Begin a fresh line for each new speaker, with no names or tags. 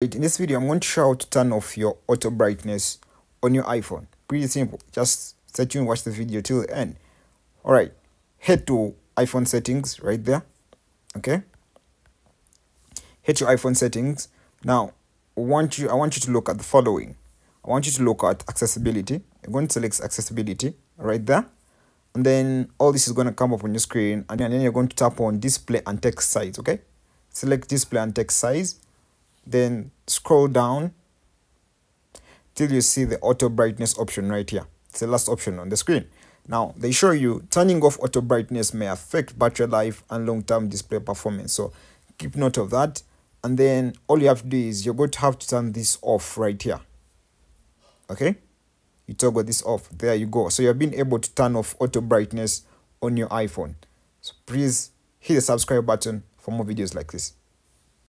In this video, I'm going to show how to turn off your auto brightness on your iPhone. Pretty simple. Just stay tuned, watch the video till the end. Alright, head to iPhone settings right there. Okay. Head to iPhone settings. Now, I want you I want you to look at the following. I want you to look at accessibility. You're going to select accessibility right there. And then all this is going to come up on your screen. And then you're going to tap on display and text size. Okay. Select display and text size then scroll down till you see the auto brightness option right here. It's the last option on the screen. Now they show you turning off auto brightness may affect battery life and long-term display performance. So keep note of that. And then all you have to do is you're going to have to turn this off right here. Okay? You toggle this off. There you go. So you're being able to turn off auto brightness on your iphone. So please hit the subscribe button for more videos like this